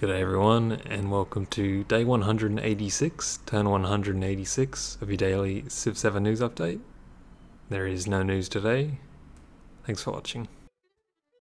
Good day, everyone, and welcome to day 186, turn 186 of your daily Civ 7 news update. There is no news today. Thanks for watching.